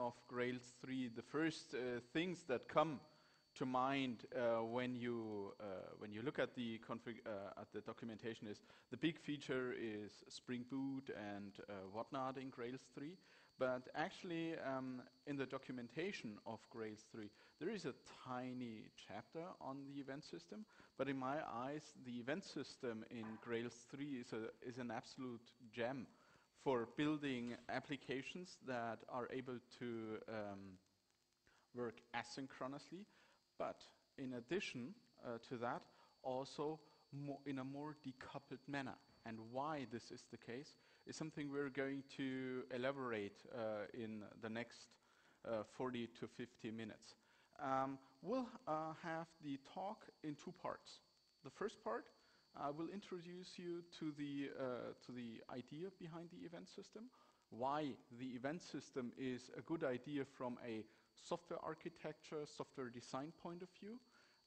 of Grails 3, the first uh, things that come to mind uh, when you uh, when you look at the config uh, at the documentation is the big feature is Spring Boot and uh, whatnot in Grails 3. But actually, um, in the documentation of Grails 3, there is a tiny chapter on the event system. But in my eyes, the event system in Grails 3 is, a, is an absolute gem for building applications that are able to um, work asynchronously but in addition uh, to that, also in a more decoupled manner. And why this is the case is something we're going to elaborate uh, in the next uh, 40 to 50 minutes. Um, we'll uh, have the talk in two parts. The first part, I will introduce you to the, uh, to the idea behind the event system, why the event system is a good idea from a software architecture, software design point of view,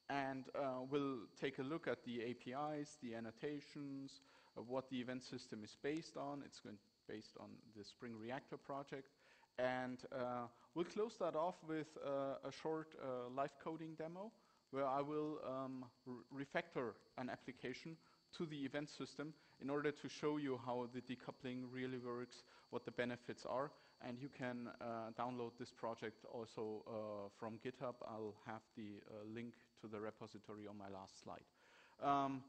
and uh, we'll take a look at the APIs, the annotations, of what the event system is based on. It's based on the Spring Reactor project. And uh, we'll close that off with uh, a short uh, live coding demo where I will um, refactor an application to the event system in order to show you how the decoupling really works, what the benefits are, and you can uh, download this project also uh, from GitHub. I'll have the uh, link to the repository on my last slide. Um,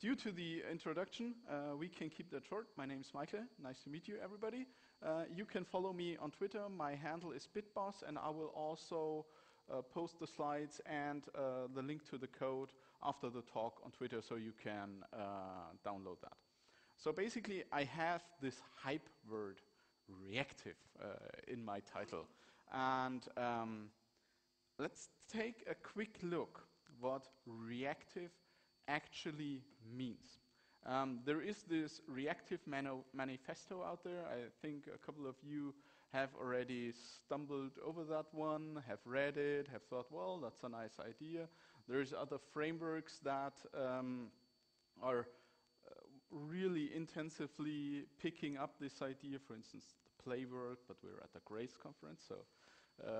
due to the introduction, uh, we can keep that short. My name is Michael. Nice to meet you, everybody. Uh, you can follow me on Twitter. My handle is bitboss, and I will also post the slides and the link to the code after the talk on Twitter so you can download that. So basically, I have this hype word reactive uh, in my title. And um, let's take a quick look what reactive actually means. Um, there is this reactive manifesto out there. I think a couple of you have already stumbled over that one, have read it, have thought, well, that's a nice idea. There's other frameworks that um, are really intensively picking up this idea, for instance, the play work, but we're at the Grails conference, so uh,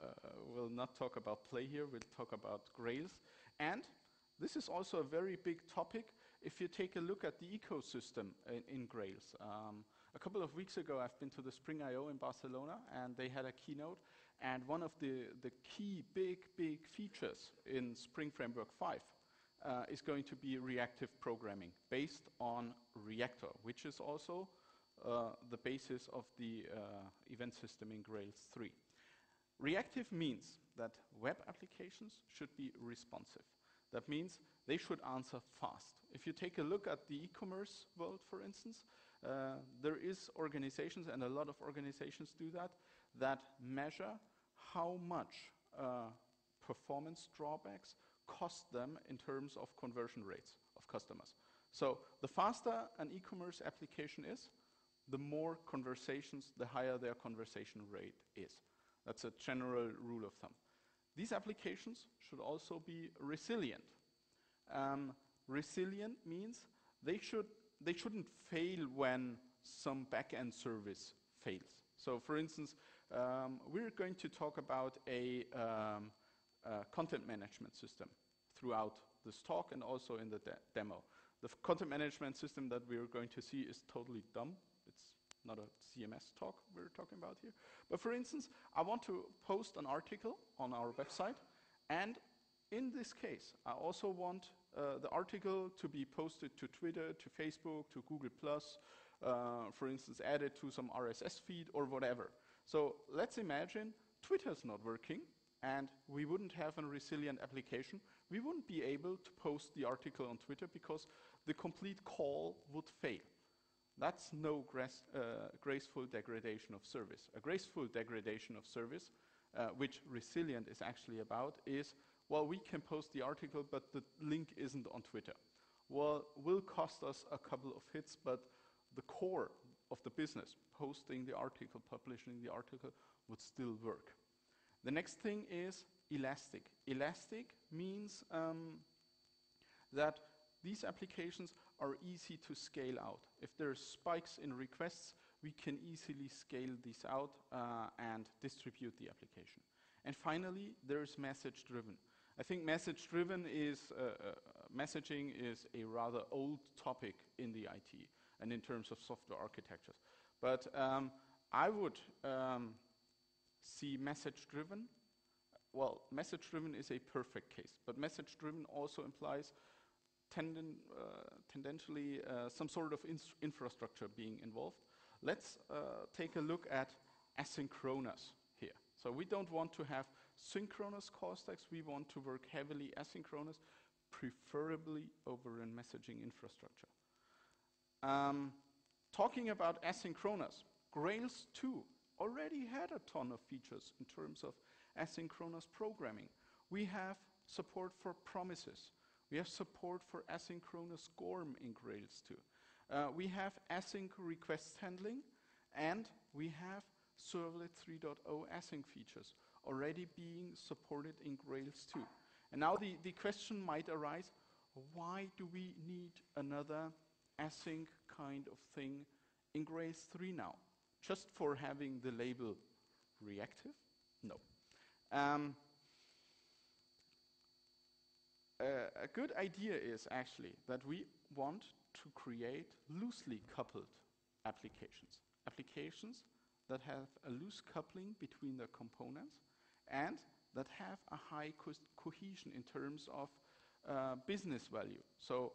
uh, we'll not talk about play here, we'll talk about Grails. And this is also a very big topic if you take a look at the ecosystem in, in Grails. Um, a couple of weeks ago, I've been to the Spring I.O. in Barcelona, and they had a keynote, and one of the, the key big, big features in Spring Framework 5 uh, is going to be reactive programming based on Reactor, which is also uh, the basis of the uh, event system in Grails 3. Reactive means that web applications should be responsive. That means they should answer fast. If you take a look at the e-commerce world, for instance, uh, there is organizations, and a lot of organizations do that, that measure how much uh, performance drawbacks cost them in terms of conversion rates of customers. So the faster an e-commerce application is, the more conversations, the higher their conversation rate is. That's a general rule of thumb. These applications should also be resilient. Um, resilient means they, should, they shouldn't fail when some backend service fails. So for instance, um, we're going to talk about a um, content management system throughout this talk and also in the de demo. The content management system that we're going to see is totally dumb. It's not a CMS talk we're talking about here. But for instance, I want to post an article on our website, and in this case, I also want uh, the article to be posted to Twitter, to Facebook, to Google+, uh, for instance, added to some RSS feed or whatever. So let's imagine Twitter's not working, and we wouldn't have a resilient application, we wouldn't be able to post the article on Twitter because the complete call would fail. That's no grace, uh, graceful degradation of service. A graceful degradation of service, uh, which resilient is actually about, is, well, we can post the article, but the link isn't on Twitter. Well, will cost us a couple of hits, but the core of the business, posting the article, publishing the article, would still work. The next thing is elastic. Elastic means um, that these applications are easy to scale out. If there are spikes in requests, we can easily scale these out uh, and distribute the application. And finally, there's message-driven. I think message-driven is, uh, uh, messaging is a rather old topic in the IT and in terms of software architectures. But um, I would um, see message-driven. Well, message-driven is a perfect case, but message-driven also implies tenden uh, tendentially uh, some sort of infrastructure being involved. Let's uh, take a look at asynchronous here. So we don't want to have synchronous call stacks, we want to work heavily asynchronous, preferably over a messaging infrastructure. Um, talking about asynchronous, Grails 2 already had a ton of features in terms of asynchronous programming. We have support for promises. We have support for asynchronous GORM in Grails 2. Uh, we have async request handling, and we have Servlet 3.0 async features already being supported in Grails 2. And now the, the question might arise, why do we need another async kind of thing in Grails 3 now? Just for having the label reactive? No. Um, a good idea is actually that we want to create loosely coupled applications. Applications that have a loose coupling between the components and that have a high co cohesion in terms of uh, business value. So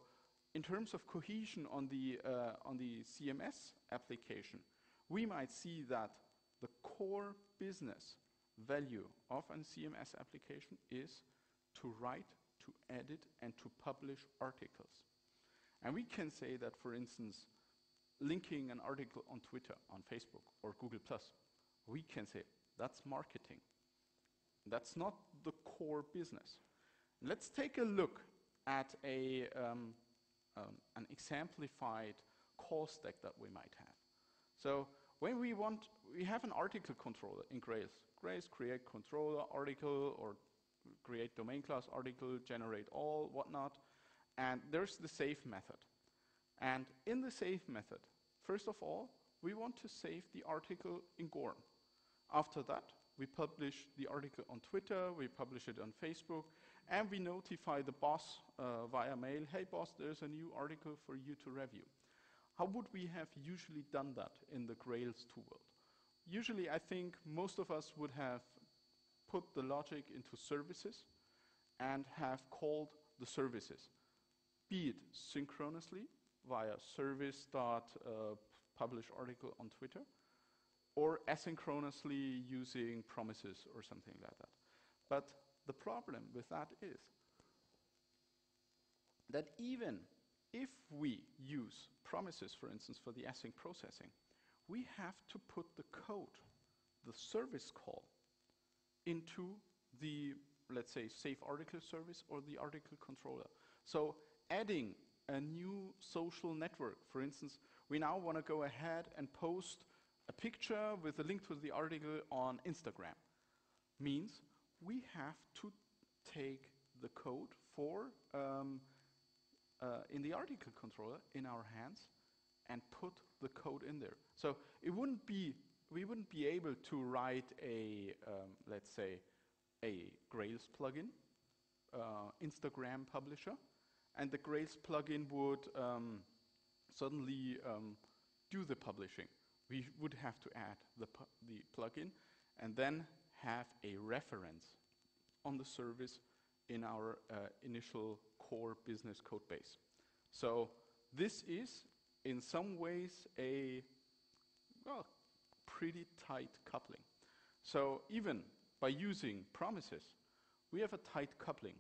in terms of cohesion on the, uh, on the CMS application, we might see that the core business value of a CMS application is to write, to edit, and to publish articles. And we can say that, for instance, linking an article on Twitter, on Facebook, or Google+, we can say that's marketing. That's not the core business. Let's take a look at a, um, um, an exemplified call stack that we might have. So when we want, we have an article controller in Grails. Grails create controller article or create domain class article, generate all, whatnot. And there's the save method. And in the save method, first of all, we want to save the article in Gorm. After that, we publish the article on Twitter, we publish it on Facebook, and we notify the boss uh, via mail, hey boss, there's a new article for you to review. How would we have usually done that in the Grails 2 world? Usually, I think most of us would have put the logic into services and have called the services be it synchronously via service dot uh, article on Twitter, or asynchronously using promises or something like that. But the problem with that is that even if we use promises, for instance, for the async processing, we have to put the code, the service call, into the, let's say, save article service or the article controller. So adding a new social network. For instance, we now want to go ahead and post picture with a link to the article on Instagram. Means we have to take the code for um, uh, in the article controller in our hands and put the code in there. So it wouldn't be we wouldn't be able to write a um, let's say a Grails plugin, uh, Instagram publisher, and the Grails plugin would um, suddenly um, do the publishing. We would have to add the, pu the plugin and then have a reference on the service in our uh, initial core business code base. So this is, in some ways, a well, pretty tight coupling. So even by using promises, we have a tight coupling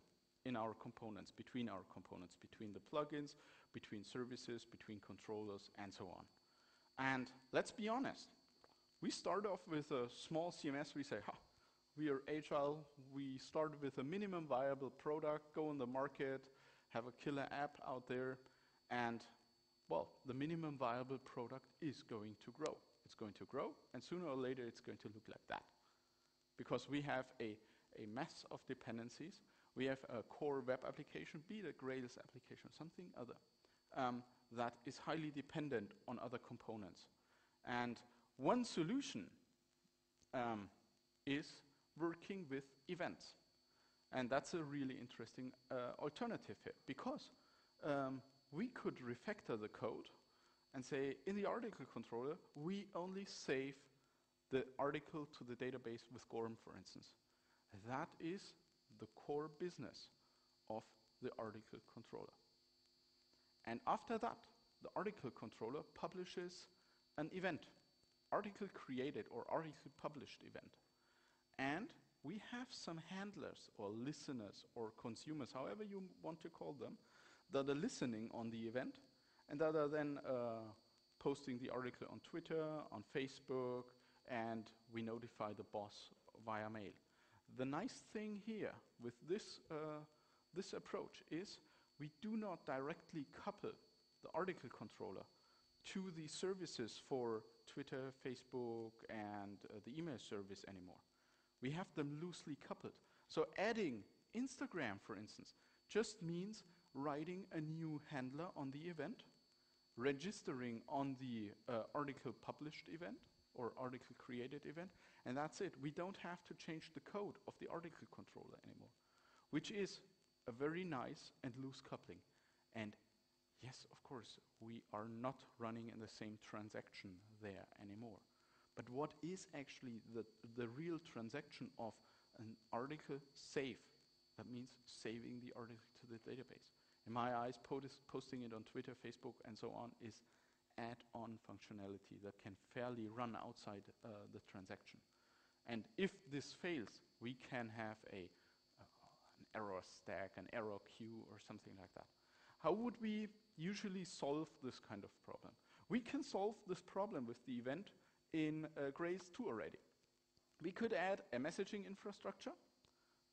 in our components, between our components, between the plugins, between services, between controllers, and so on. And let's be honest, we start off with a small CMS, we say, we are agile, we start with a minimum viable product, go in the market, have a killer app out there, and well, the minimum viable product is going to grow. It's going to grow, and sooner or later it's going to look like that. Because we have a, a mess of dependencies, we have a core web application, be it a Grails application, something other, um, that is highly dependent on other components. And one solution um, is working with events. And that's a really interesting uh, alternative here because um, we could refactor the code and say in the article controller, we only save the article to the database with Gorm, for instance. That is the core business of the article controller. And after that, the article controller publishes an event, article created or article published event. And we have some handlers or listeners or consumers, however you want to call them, that are listening on the event and that are then uh, posting the article on Twitter, on Facebook, and we notify the boss via mail. The nice thing here with this, uh, this approach is we do not directly couple the article controller to the services for Twitter, Facebook, and uh, the email service anymore. We have them loosely coupled. So adding Instagram, for instance, just means writing a new handler on the event, registering on the uh, article published event or article created event, and that's it. We don't have to change the code of the article controller anymore, which is a very nice and loose coupling. And yes, of course, we are not running in the same transaction there anymore. But what is actually the, the real transaction of an article save? That means saving the article to the database. In my eyes, posting it on Twitter, Facebook, and so on is add-on functionality that can fairly run outside uh, the transaction. And if this fails, we can have a, error stack, an error queue, or something like that. How would we usually solve this kind of problem? We can solve this problem with the event in uh, Grails 2 already. We could add a messaging infrastructure,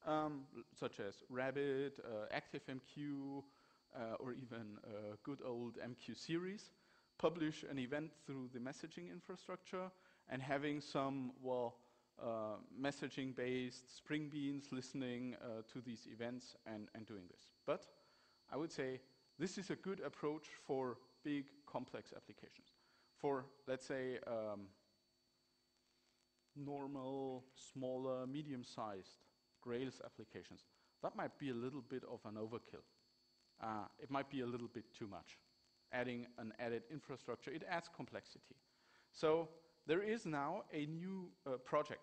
um, such as Rabbit, uh, ActiveMQ, uh, or even a good old MQ series, publish an event through the messaging infrastructure, and having some, well, uh, messaging-based Spring Beans listening uh, to these events and, and doing this. But I would say this is a good approach for big, complex applications. For, let's say, um, normal, smaller, medium-sized Grails applications, that might be a little bit of an overkill. Uh, it might be a little bit too much. Adding an added infrastructure, it adds complexity. So there is now a new uh, project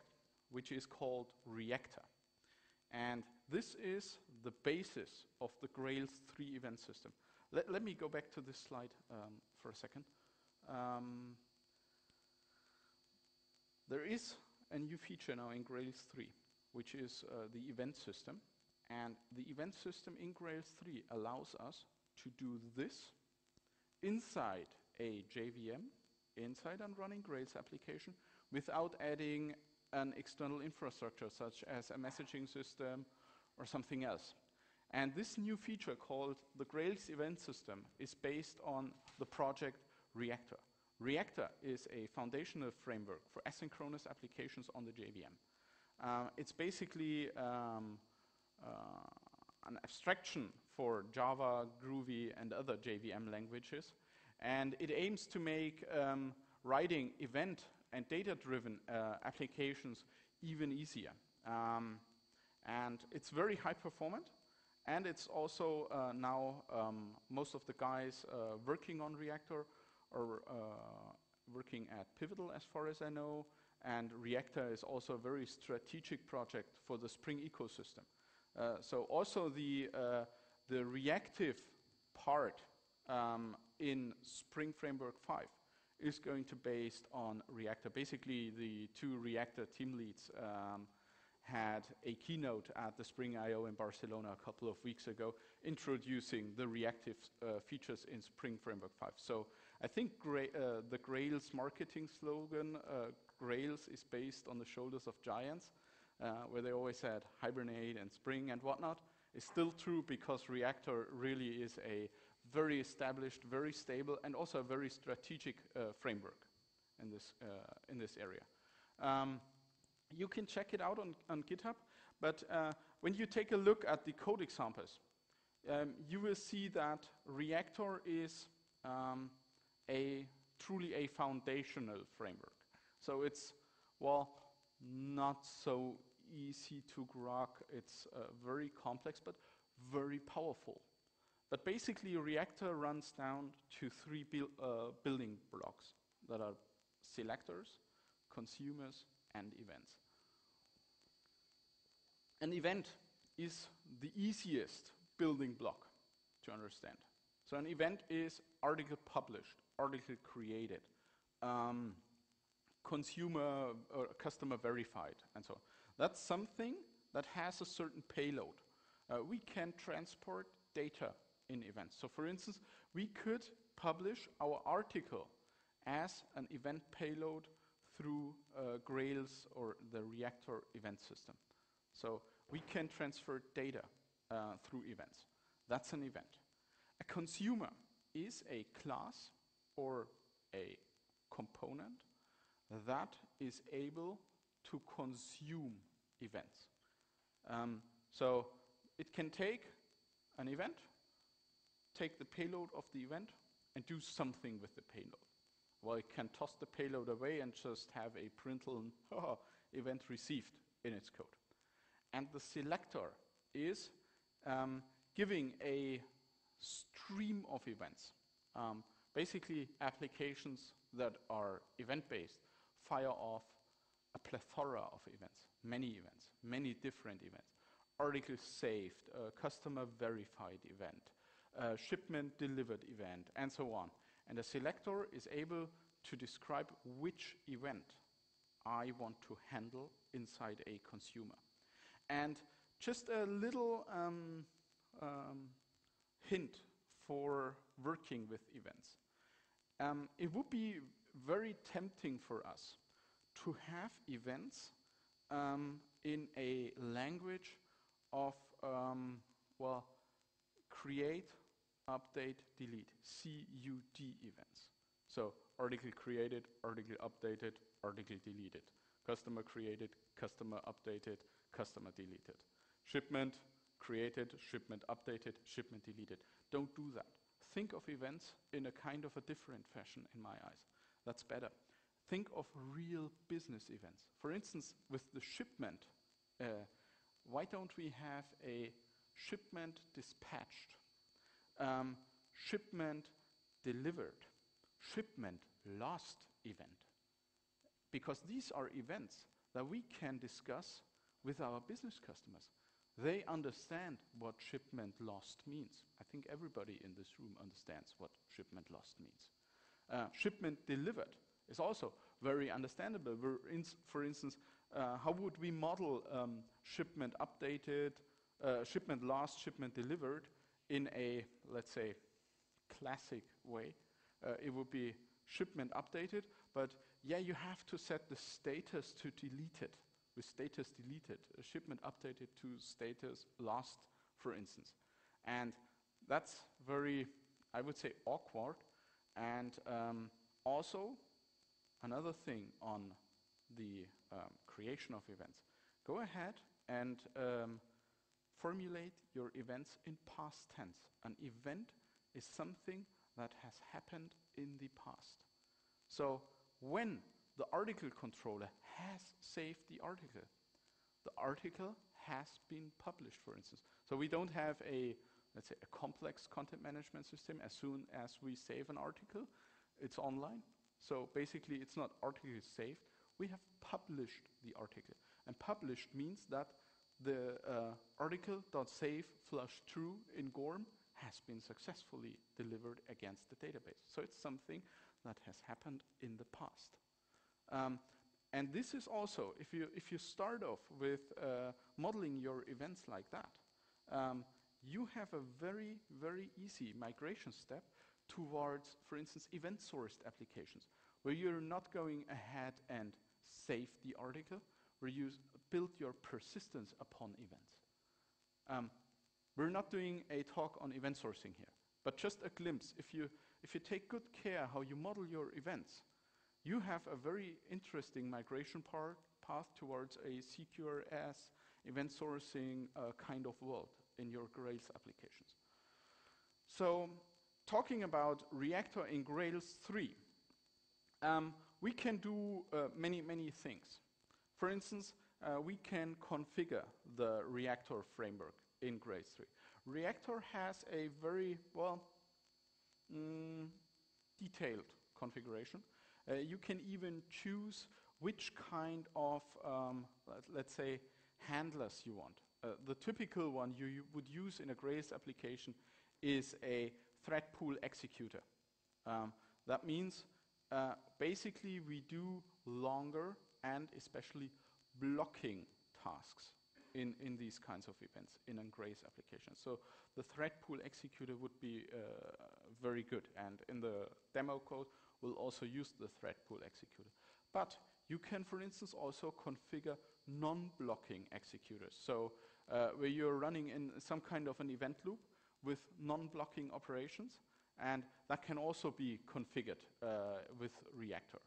which is called Reactor. And this is the basis of the Grails 3 event system. Let, let me go back to this slide um, for a second. Um, there is a new feature now in Grails 3, which is uh, the event system. And the event system in Grails 3 allows us to do this inside a JVM, inside and running Grails application, without adding an external infrastructure such as a messaging system or something else. And this new feature called the Grails event system is based on the project Reactor. Reactor is a foundational framework for asynchronous applications on the JVM. Uh, it's basically um, uh, an abstraction for Java, Groovy, and other JVM languages. And it aims to make um, writing event and data-driven uh, applications even easier. Um, and it's very high performant. And it's also uh, now um, most of the guys uh, working on Reactor are uh, working at Pivotal, as far as I know. And Reactor is also a very strategic project for the Spring ecosystem. Uh, so also the, uh, the reactive part um, in Spring Framework 5 is going to be based on Reactor. Basically, the two Reactor team leads um, had a keynote at the Spring I.O. in Barcelona a couple of weeks ago, introducing the reactive uh, features in Spring Framework 5. So I think Gra uh, the Grails marketing slogan, uh, Grails is based on the shoulders of giants, uh, where they always said hibernate and spring and whatnot, is still true because Reactor really is a very established, very stable, and also a very strategic uh, framework in this, uh, in this area. Um, you can check it out on, on GitHub, but uh, when you take a look at the code examples, um, you will see that Reactor is um, a truly a foundational framework. So it's, well, not so easy to grok. It's uh, very complex, but very powerful. But basically, a Reactor runs down to three uh, building blocks that are selectors, consumers, and events. An event is the easiest building block to understand. So an event is article published, article created, um, consumer or customer verified, and so on. That's something that has a certain payload. Uh, we can transport data in events. So for instance, we could publish our article as an event payload through uh, Grails or the Reactor event system. So we can transfer data uh, through events. That's an event. A consumer is a class or a component that is able to consume events. Um, so it can take an event, take the payload of the event, and do something with the payload. Well, it can toss the payload away and just have a println event received in its code. And the selector is um, giving a stream of events. Um, basically, applications that are event-based fire off a plethora of events, many events, many different events. Article saved, uh, customer verified event, uh, shipment delivered event, and so on. And the selector is able to describe which event I want to handle inside a consumer. And just a little um, um, hint for working with events. Um, it would be very tempting for us to have events um, in a language of, um, well, create, update, delete, CUD events. So article created, article updated, article deleted. Customer created, customer updated, customer deleted. Shipment created, shipment updated, shipment deleted. Don't do that. Think of events in a kind of a different fashion in my eyes. That's better. Think of real business events. For instance, with the shipment, uh, why don't we have a shipment dispatched, um, shipment delivered, shipment lost event? Because these are events that we can discuss with our business customers. They understand what shipment lost means. I think everybody in this room understands what shipment lost means. Uh, shipment delivered is also very understandable. for instance, uh, how would we model um, shipment updated, uh, shipment lost, shipment delivered in a, let's say, classic way? Uh, it would be shipment updated, but yeah, you have to set the status to delete it with status deleted, a shipment updated to status lost, for instance. And that's very, I would say, awkward. And um, also, another thing on the um, creation of events. Go ahead and um, formulate your events in past tense. An event is something that has happened in the past. So when the article controller has saved the article. The article has been published, for instance. So we don't have a, let's say, a complex content management system. As soon as we save an article, it's online. So basically, it's not article saved. We have published the article. And published means that the uh, article.save flush true in Gorm has been successfully delivered against the database. So it's something that has happened in the past. Um, and this is also, if you, if you start off with uh, modeling your events like that, um, you have a very, very easy migration step towards, for instance, event-sourced applications, where you're not going ahead and save the article, where you build your persistence upon events. Um, we're not doing a talk on event sourcing here, but just a glimpse. If you, if you take good care how you model your events, you have a very interesting migration path towards a CQRS event sourcing uh, kind of world in your Grails applications. So talking about Reactor in Grails 3, Um, we can do uh, many, many things. For instance, uh, we can configure the reactor framework in Grails 3. Reactor has a very, well, mm, detailed configuration. Uh, you can even choose which kind of, um, let's say, handlers you want. Uh, the typical one you, you, would use in a Grails application is a thread pool executor. Um, that means uh, basically we do longer and especially blocking tasks in, in these kinds of events in a Grails application. So the thread pool executor would be uh, very good. And in the demo code, we'll also use the thread pool executor. But you can, for instance, also configure non-blocking executors. So uh, where you're running in some kind of an event loop with non-blocking operations, and that can also be configured uh, with Reactor.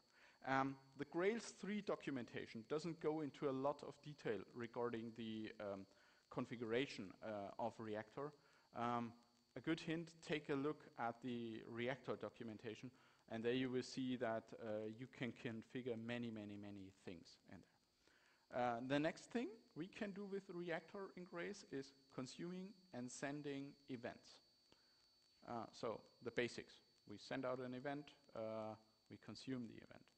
Um, the Grails 3 documentation doesn't go into a lot of detail regarding the um, configuration uh, of Reactor. Um, a good hint, take a look at the Reactor documentation, and there you will see that uh, you can configure many, many, many things in there. Uh, the next thing we can do with Reactor in Grails is consuming and sending events. Uh, so the basics. We send out an event, uh, we consume the event.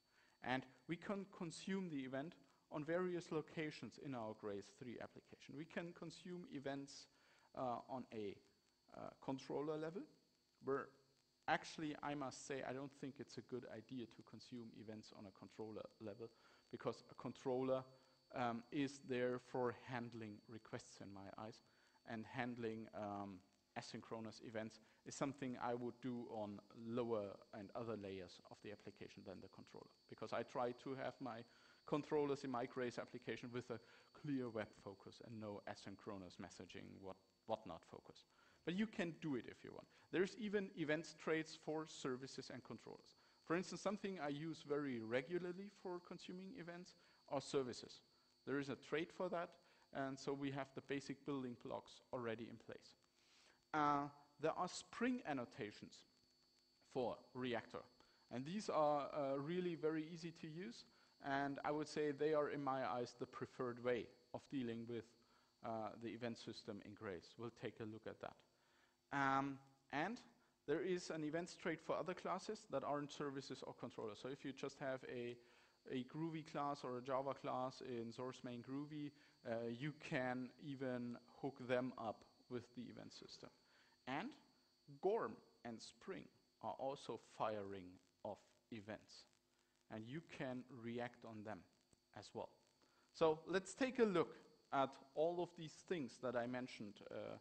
And we can consume the event on various locations in our Grails 3 application. We can consume events uh, on a uh, controller level, where actually I must say I don't think it's a good idea to consume events on a controller level, because a controller um, is there for handling requests in my eyes and handling um, asynchronous events is something I would do on lower and other layers of the application than the controller. Because I try to have my controllers in my Grails application with a clear web focus and no asynchronous messaging, what, whatnot focus. But you can do it if you want. There's even events traits for services and controllers. For instance, something I use very regularly for consuming events are services. There is a trait for that, and so we have the basic building blocks already in place. Uh, there are Spring annotations for Reactor. And these are uh, really very easy to use. And I would say they are, in my eyes, the preferred way of dealing with uh, the event system in Grails. We'll take a look at that. Um, and there is an event trait for other classes that aren't services or controllers. So if you just have a, a Groovy class or a Java class in source main Groovy, uh, you can even hook them up with the event system. And Gorm and Spring are also firing off events. And you can react on them as well. So let's take a look at all of these things that I mentioned uh,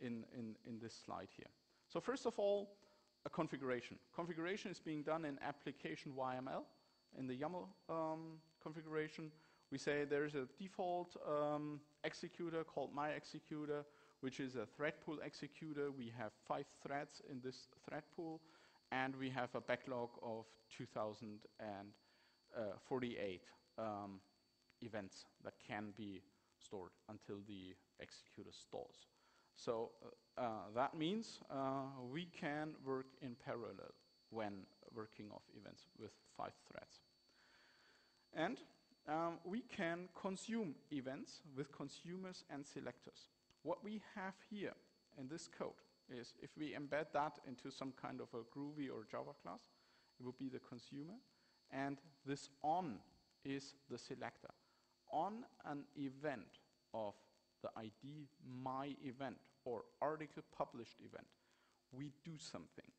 in, in, in this slide here. So first of all, a configuration. Configuration is being done in application YML. In the YAML um, configuration, we say there's a default um, executor called myExecutor which is a thread pool executor. We have five threads in this thread pool, and we have a backlog of 2,048 um, events that can be stored until the executor stalls. So uh, uh, that means uh, we can work in parallel when working off events with five threads. And um, we can consume events with consumers and selectors. What we have here in this code is if we embed that into some kind of a Groovy or Java class, it would be the consumer. And this on is the selector. On an event of the ID my event or article published event, we do something.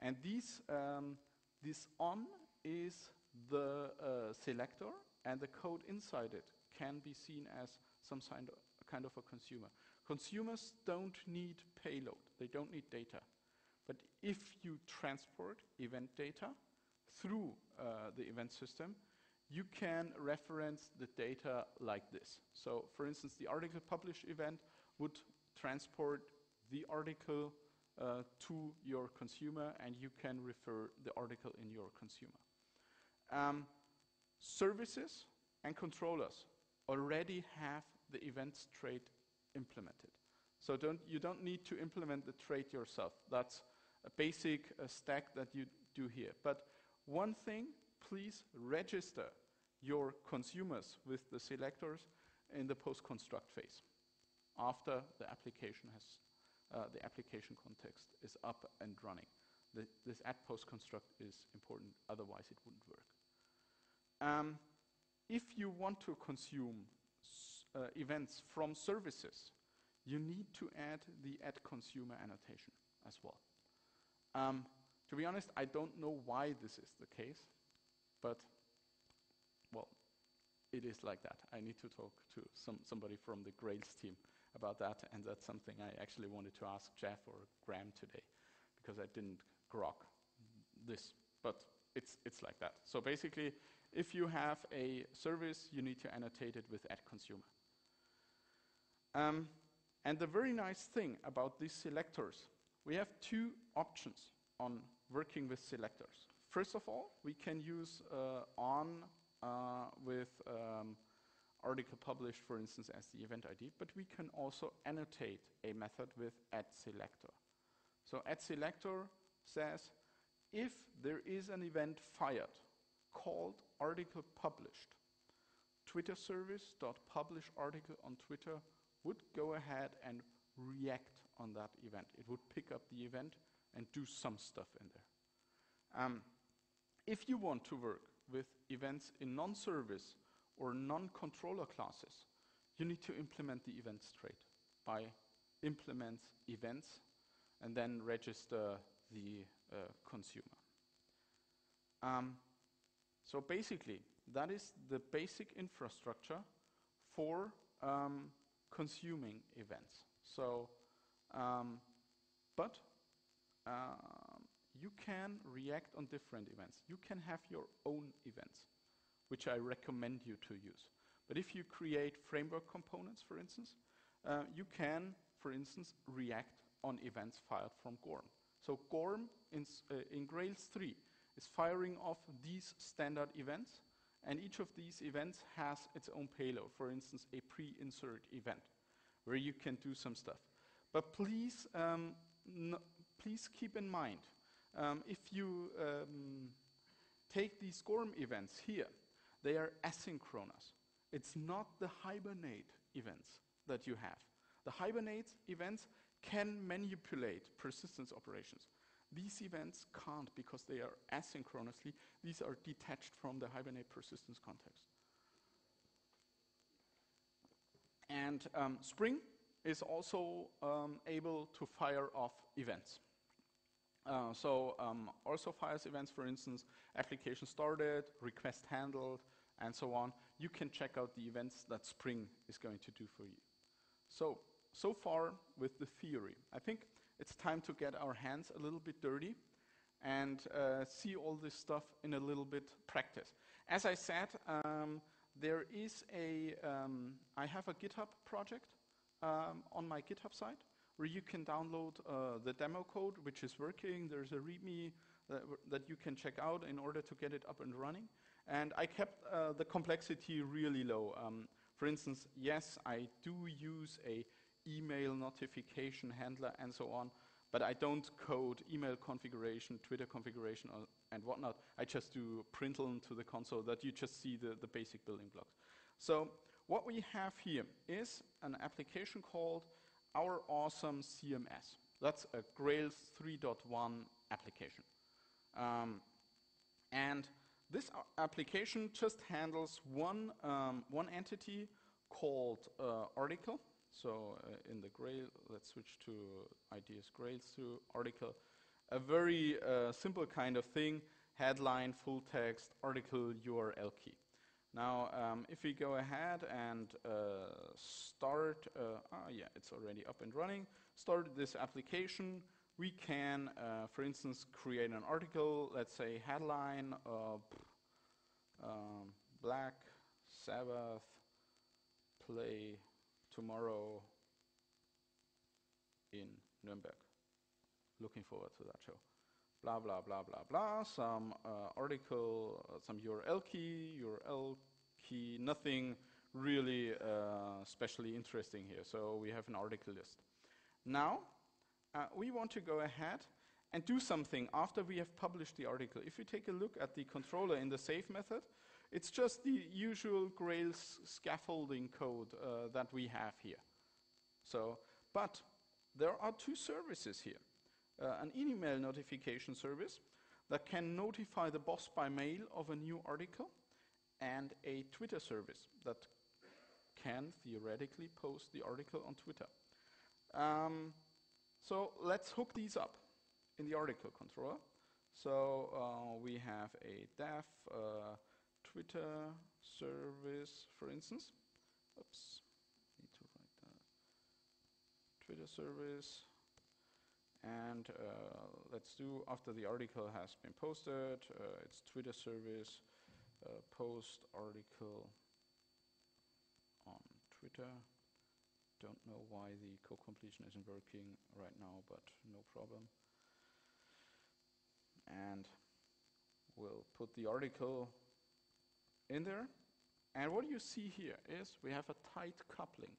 And these, um, this on is the uh, selector, and the code inside it can be seen as some kind of a consumer. Consumers don't need payload, they don't need data. But if you transport event data through uh, the event system, you can reference the data like this. So for instance, the article publish event would transport the article uh, to your consumer and you can refer the article in your consumer. Um, services and controllers already have the events trait implemented. So don't, you don't need to implement the trait yourself. That's a basic uh, stack that you do here. But one thing, please register your consumers with the selectors in the post-construct phase after the application has uh, the application context is up and running. The, this add post construct is important, otherwise it wouldn't work. Um, if you want to consume uh, events from services, you need to add the add consumer annotation as well. Um, to be honest, I don't know why this is the case, but well, it is like that. I need to talk to some, somebody from the Grails team about that, and that's something I actually wanted to ask Jeff or Graham today, because I didn't grok this, but it's, it's like that. So basically, if you have a service, you need to annotate it with add consumer. Um, and the very nice thing about these selectors, we have two options on working with selectors. First of all, we can use uh, on uh, with um, article published, for instance, as the event ID, but we can also annotate a method with add selector. So add selector says if there is an event fired called article published, Twitter service dot publish article on Twitter would go ahead and react on that event. It would pick up the event and do some stuff in there. Um, if you want to work with events in non-service or non-controller classes, you need to implement the events trait by implement events and then register the uh, consumer. Um, so basically, that is the basic infrastructure for um, consuming events. So, um, but um, you can react on different events. You can have your own events which I recommend you to use. But if you create framework components, for instance, uh, you can, for instance, react on events fired from Gorm. So Gorm in, uh, in Grails 3 is firing off these standard events, and each of these events has its own payload, for instance, a pre-insert event, where you can do some stuff. But please, um, please keep in mind, um, if you um, take these Gorm events here, they are asynchronous. It's not the Hibernate events that you have. The Hibernate events can manipulate persistence operations. These events can't because they are asynchronously. These are detached from the Hibernate persistence context. And um, Spring is also um, able to fire off events. Uh, so um, also fires events, for instance, application started, request handled, and so on, you can check out the events that Spring is going to do for you. So, so far with the theory. I think it's time to get our hands a little bit dirty and uh, see all this stuff in a little bit practice. As I said, um, there is a, um, I have a GitHub project um, on my GitHub site where you can download uh, the demo code, which is working. There's a README that, that you can check out in order to get it up and running. And I kept uh, the complexity really low. Um, for instance, yes, I do use a email notification handler and so on, but I don't code email configuration, Twitter configuration, or, and whatnot. I just do println to the console that you just see the, the basic building blocks. So what we have here is an application called Our Awesome CMS. That's a Grails 3.1 application. Um, and this application just handles one, um, one entity called uh, article. So uh, in the Grail, let's switch to IDS Grails to article. A very uh, simple kind of thing, headline, full text, article, URL key. Now, um, if we go ahead and uh, start, uh, ah, yeah, it's already up and running, start this application, we can, uh, for instance, create an article, let's say headline, um, Black Sabbath play tomorrow in Nuremberg. Looking forward to that show. Blah, blah, blah, blah, blah. Some uh, article, uh, some URL key, URL key, nothing really uh, especially interesting here. So we have an article list. Now, uh, we want to go ahead and do something after we have published the article. If you take a look at the controller in the save method, it's just the usual Grails scaffolding code uh, that we have here. So, but there are two services here. Uh, an email notification service that can notify the boss by mail of a new article and a Twitter service that can theoretically post the article on Twitter. Um, so let's hook these up in the article controller. So uh, we have a dev uh, Twitter service, for instance. Oops, need to write that. Twitter service. And uh, let's do, after the article has been posted, uh, it's Twitter service, uh, post article on Twitter. Don't know why the co-completion isn't working right now, but no problem. And we'll put the article in there. And what you see here is we have a tight coupling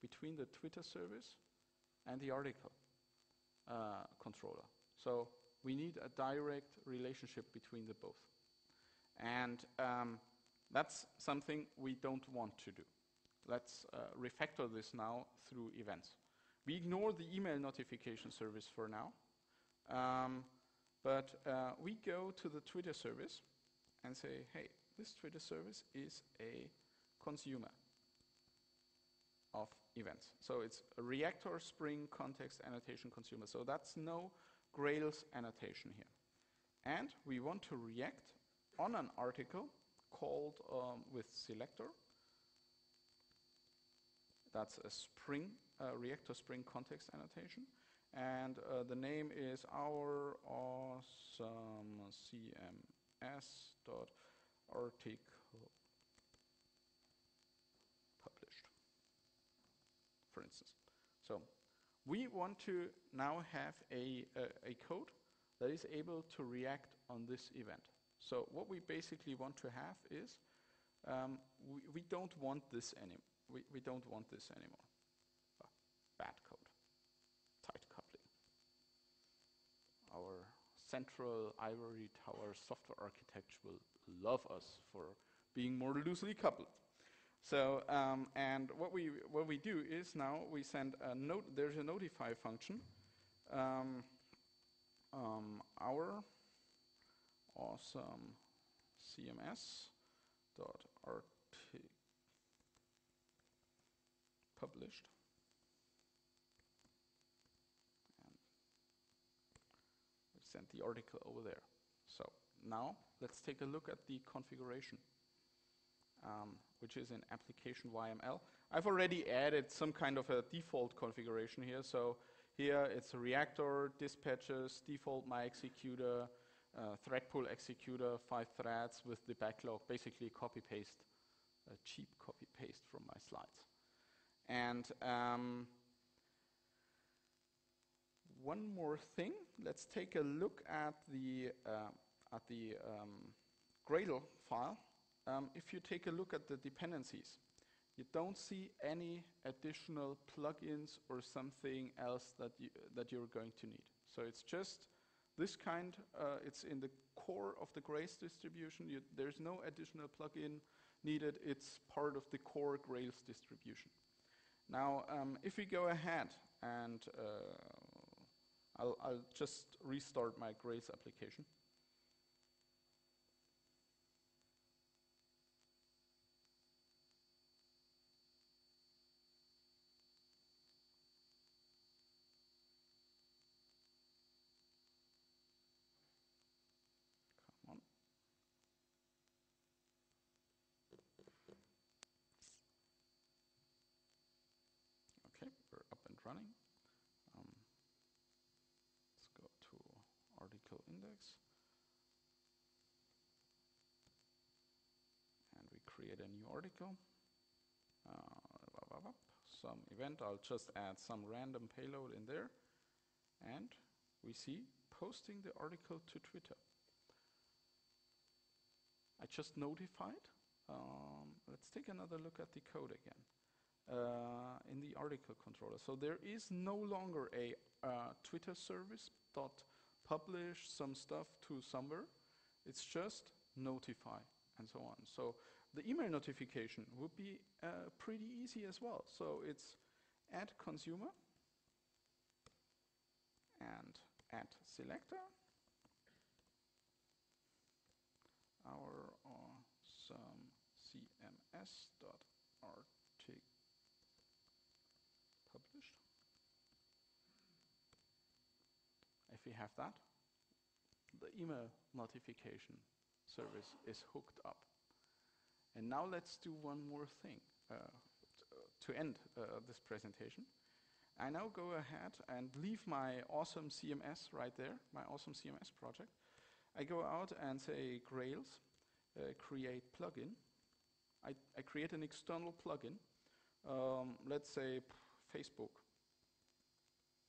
between the Twitter service and the article uh, controller. So we need a direct relationship between the both. And um, that's something we don't want to do. Let's uh, refactor this now through events. We ignore the email notification service for now, um, but uh, we go to the Twitter service and say, hey, this Twitter service is a consumer of events. So it's a Reactor Spring context annotation consumer. So that's no Grails annotation here. And we want to react on an article called um, with selector. That's a Spring, uh, Reactor Spring context annotation. And uh, the name is our awesome CMS dot article published, for instance. So we want to now have a, a, a code that is able to react on this event. So what we basically want to have is um, we, we, don't want this anymore. We, we don't want this anymore. Oh, bad code. Tight coupling. Our central ivory tower software architecture will love us for being more loosely coupled. So, um, and what we, what we do is now we send a note, there's a notify function. Um, um, our awesome CMS dot published. And we sent the article over there. So now let's take a look at the configuration, um, which is in application YML. I've already added some kind of a default configuration here. So here it's a reactor, dispatches, default my executor, uh, thread pool executor, five threads with the backlog, basically copy paste, a cheap copy paste from my slides. And um, one more thing, let's take a look at the uh, at the um, Gradle file, um, if you take a look at the dependencies, you don't see any additional plugins or something else that, you, that you're going to need. So it's just this kind, uh, it's in the core of the Grails distribution. You, there's no additional plugin needed. It's part of the core Grails distribution. Now, um, if we go ahead and uh, I'll, I'll just restart my Grails application. 6. And we create a new article. Uh, some event, I'll just add some random payload in there. And we see posting the article to Twitter. I just notified. Um, let's take another look at the code again. Uh, in the article controller. So there is no longer a uh, Twitter service dot publish some stuff to somewhere. It's just notify and so on. So the email notification would be uh, pretty easy as well. So it's add consumer and add selector our awesome cms dot artic published. If we have that, the email notification service is hooked up. And now let's do one more thing uh, to end uh, this presentation. I now go ahead and leave my awesome CMS right there, my awesome CMS project. I go out and say Grails, uh, create plugin. I, I, create an external plugin, um, let's say Facebook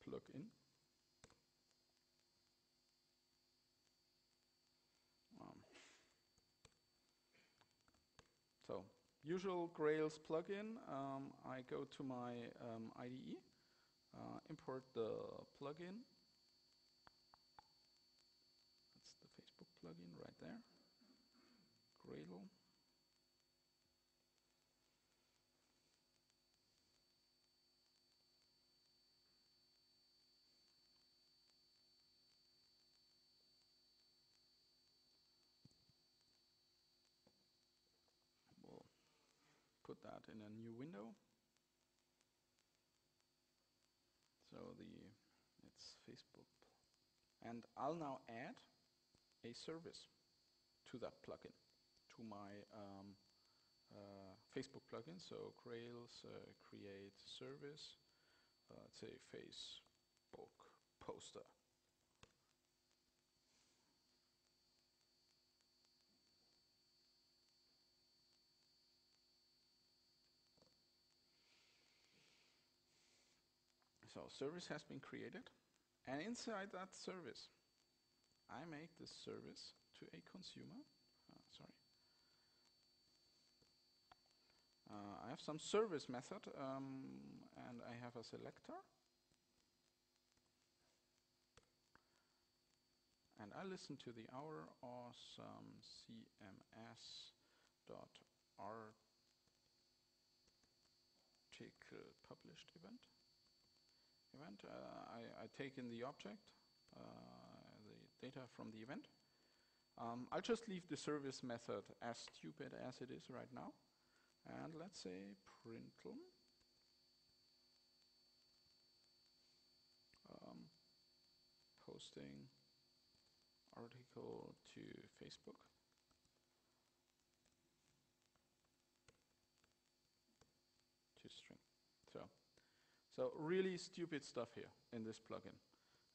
plugin. So usual Grails plugin, um, I go to my um, IDE, uh, import the plugin. That's the Facebook plugin right there. Gradle. In a new window. So the it's Facebook. And I'll now add a service to that plugin, to my um, uh, Facebook plugin. So Grails uh, create service, uh, let's say Facebook poster. So service has been created, and inside that service, I make this service to a consumer. Uh, sorry. Uh, I have some service method, um, and I have a selector. And I listen to the our awesome CMS dot article published event event. Uh, I, I, take in the object, uh, the data from the event. Um, I'll just leave the service method as stupid as it is right now. And let's say println um, posting article to Facebook. To string. So so really stupid stuff here in this plugin.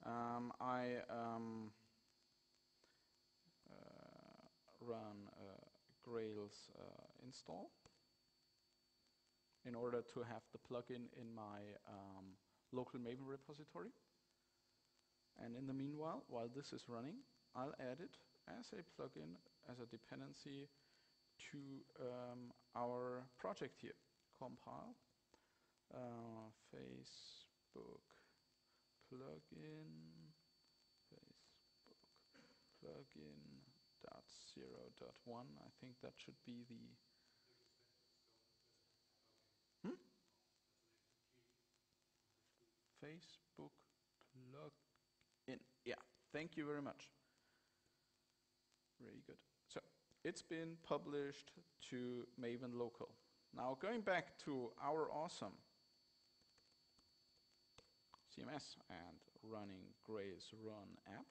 Um, I um, uh, run uh, Grails uh, install in order to have the plugin in my um, local Maven repository. And in the meanwhile, while this is running, I'll add it as a plugin, as a dependency to um, our project here, compile uh, Facebook plugin, Facebook plugin dot zero dot one. I think that should be the. Hmm? Facebook plugin. Yeah, thank you very much. Very good. So it's been published to Maven Local. Now going back to our awesome CMS and running Grails run app.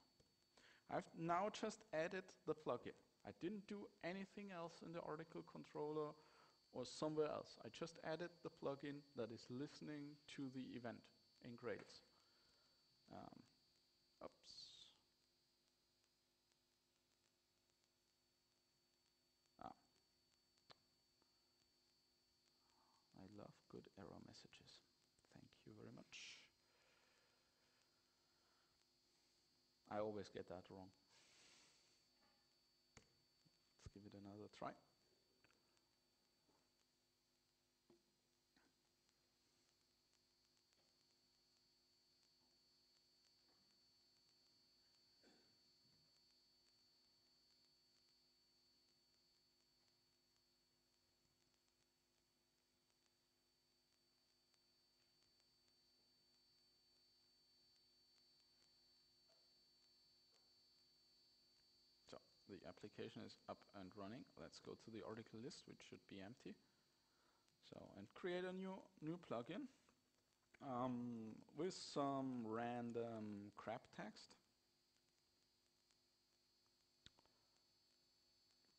I've now just added the plugin. I didn't do anything else in the article controller or somewhere else. I just added the plugin that is listening to the event in Grails. Um, oops. Ah. I love good error messages. Thank you very much. I always get that wrong. Let's give it another try. The application is up and running. Let's go to the article list, which should be empty. So, and create a new new plugin um, with some random crap text.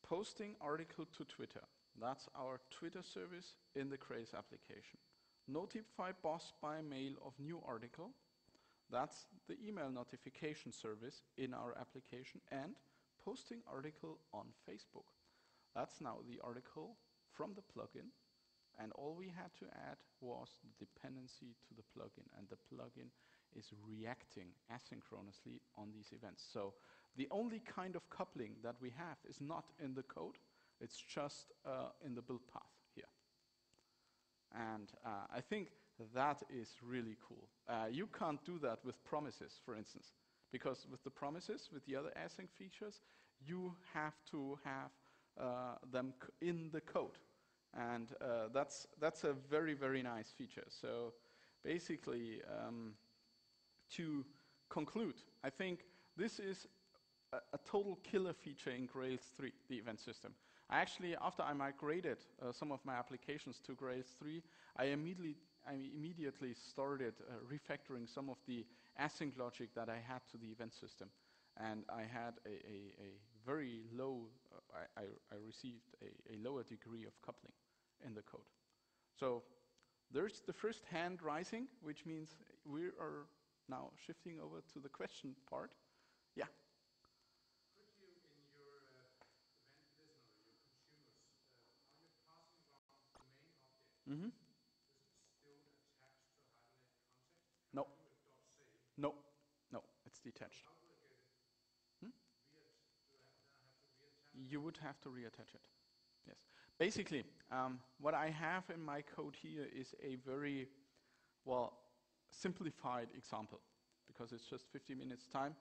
Posting article to Twitter. That's our Twitter service in the Grails application. Notify boss by mail of new article. That's the email notification service in our application and posting article on Facebook. That's now the article from the plugin and all we had to add was the dependency to the plugin and the plugin is reacting asynchronously on these events. So the only kind of coupling that we have is not in the code, it's just uh, in the build path here. And uh, I think that is really cool. Uh, you can't do that with promises, for instance, because with the promises, with the other async features, you have to have uh, them in the code. And uh, that's, that's a very, very nice feature. So basically, um, to conclude, I think this is a, a, total killer feature in Grails 3, the event system. I actually, after I migrated uh, some of my applications to Grails 3, I immediately, I immediately started uh, refactoring some of the async logic that I had to the event system. And I had a, a, a very low, uh, I, I, received a, a lower degree of coupling in the code. So there's the first hand rising, which means we are now shifting over to the question part. Yeah. Could you, in your uh, event listener, your consumers, uh, are you passing around the main object? Mm -hmm. Is it still attached to Hibernate context? No. No, no, it's detached. Hmm? You would have to reattach it. Yes. Basically, um, what I have in my code here is a very, well, simplified example because it's just 50 minutes time.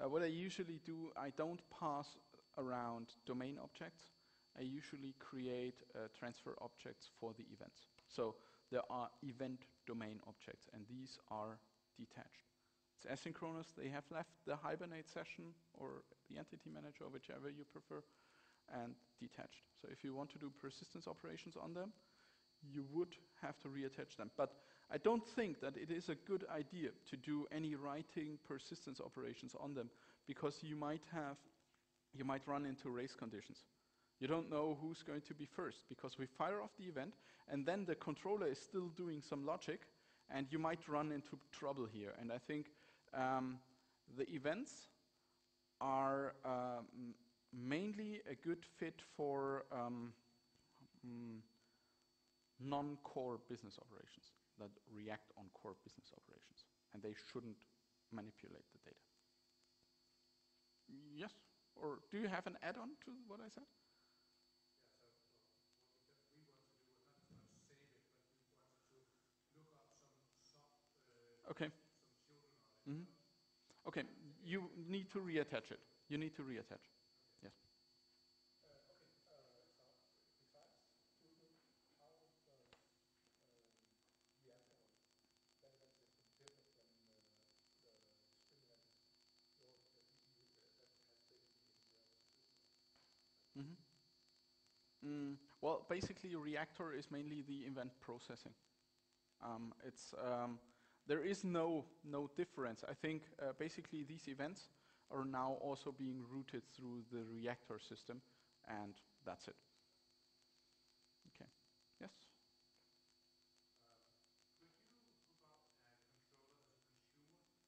Uh, what I usually do, I don't pass around domain objects. I usually create uh, transfer objects for the events. So there are event domain objects, and these are detached. It's asynchronous. They have left the Hibernate session or the entity manager, whichever you prefer and detached. So if you want to do persistence operations on them, you would have to reattach them. But I don't think that it is a good idea to do any writing persistence operations on them because you might have, you might run into race conditions. You don't know who's going to be first because we fire off the event and then the controller is still doing some logic and you might run into trouble here. And I think um, the events are um, mainly a good fit for um, mm, non-core business operations that react on core business operations, and they shouldn't manipulate the data. Yes? Or do you have an add-on to what I said? Okay. Mm -hmm. Okay, you need to reattach it. You need to reattach. Mm -hmm. mm, well, basically, Reactor is mainly the event processing. Um, it's um, there is no no difference. I think uh, basically these events are now also being routed through the Reactor system, and that's it. Okay. Yes.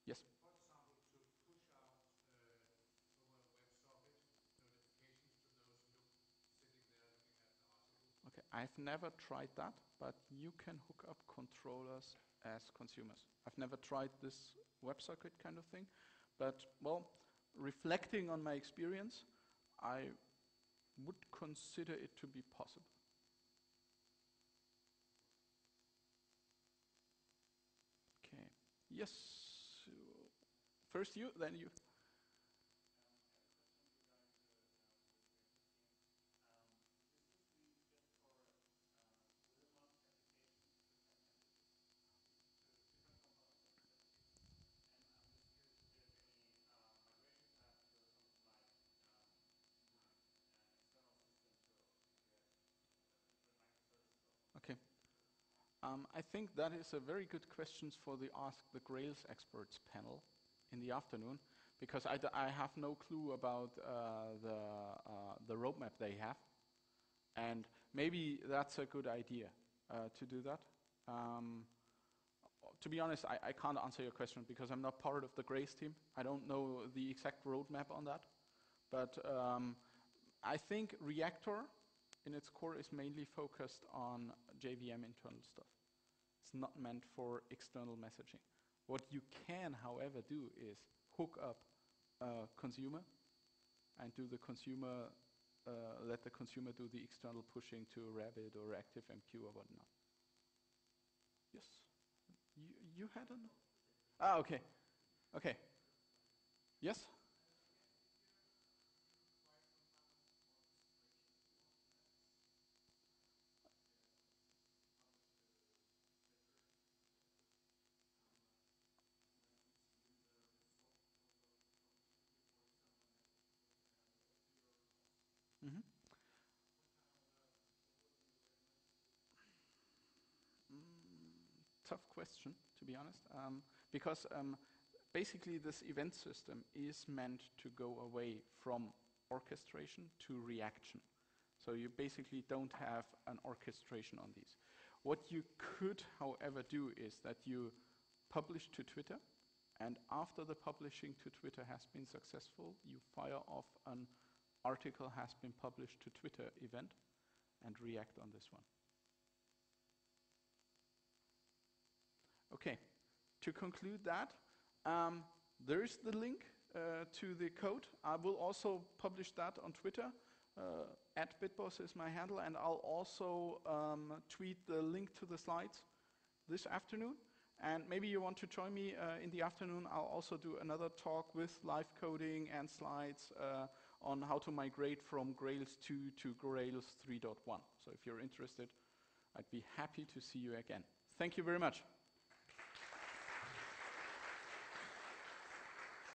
Yes. Okay, I've never tried that, but you can hook up controllers as consumers. I've never tried this WebSocket kind of thing, but well, reflecting on my experience, I would consider it to be possible. Okay. Yes. First you, then you. Um, I think that is a very good question for the Ask the Grails Experts panel in the afternoon, because I, have no clue about uh, the, uh, the roadmap they have. And maybe that's a good idea uh, to do that. Um, to be honest, I, I can't answer your question because I'm not part of the Grails team. I don't know the exact roadmap on that. But um, I think Reactor in its core is mainly focused on JVM internal stuff. It's not meant for external messaging. What you can, however, do is hook up a consumer and do the consumer, uh, let the consumer do the external pushing to Rabbit or ActiveMQ or whatnot. Yes? You, you had an? Ah, okay. Okay. Yes? Mhm. Mm, tough question, to be honest, um, because um, basically this event system is meant to go away from orchestration to reaction. So you basically don't have an orchestration on these. What you could, however, do is that you publish to Twitter, and after the publishing to Twitter has been successful, you fire off an article has been published to Twitter event and react on this one. Okay, to conclude that, um, there is the link uh, to the code. I will also publish that on Twitter. Uh, at Bitboss is my handle, and I'll also um, tweet the link to the slides this afternoon. And maybe you want to join me uh, in the afternoon. I'll also do another talk with live coding and slides uh, on how to migrate from Grails 2 to Grails 3.1. So if you're interested, I'd be happy to see you again. Thank you very much.